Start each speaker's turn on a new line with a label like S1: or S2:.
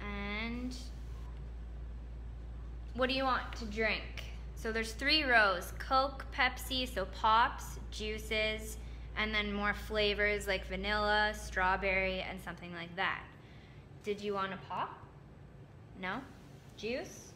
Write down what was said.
S1: and what do you want to drink? So there's three rows, Coke, Pepsi, so pops, juices, and then more flavors like vanilla, strawberry, and something like that. Did you want a pop? No? Juice?